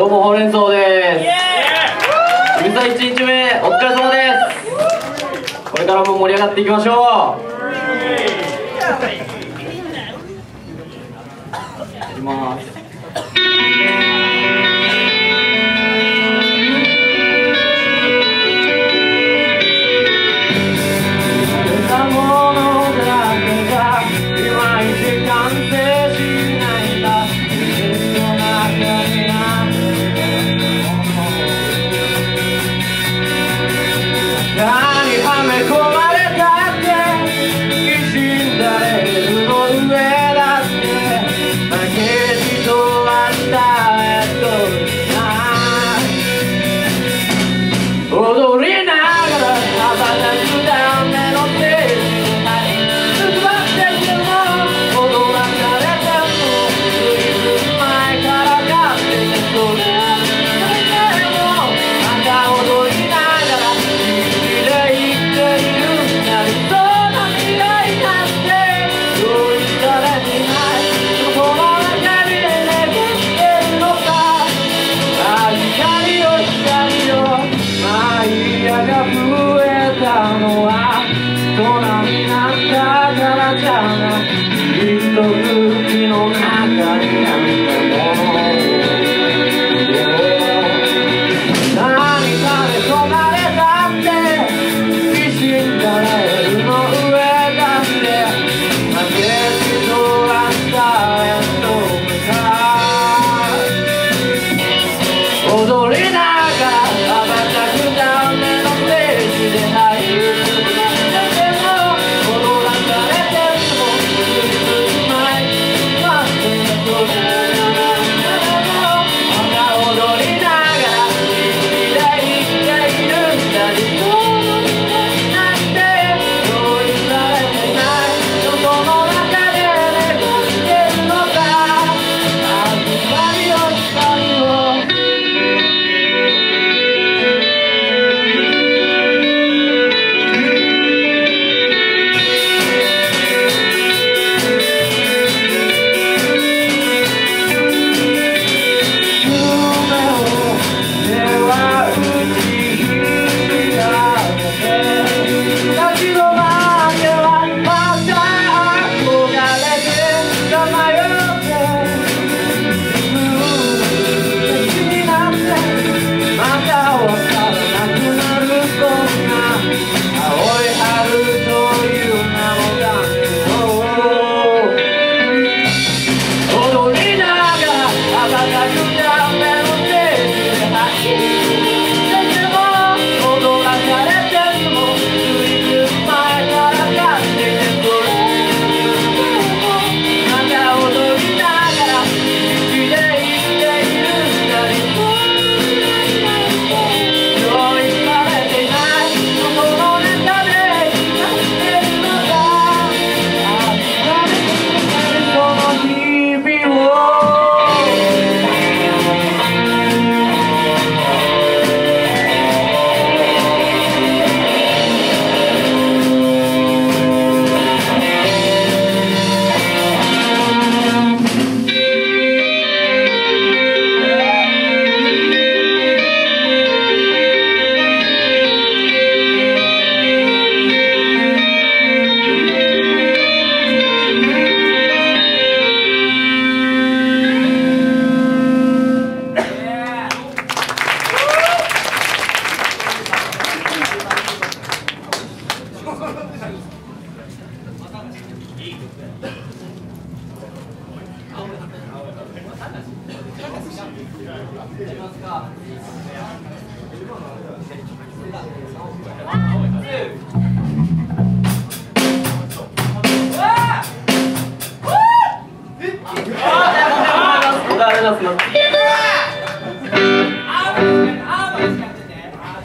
どうもほうれん草です。渋沢1日目お疲れ様です。これからも盛り上がっていきましょう。やります。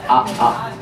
ああ。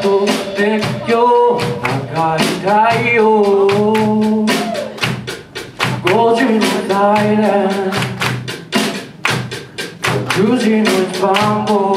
と熱狂赤い太陽50のサイレン。6時のスパン。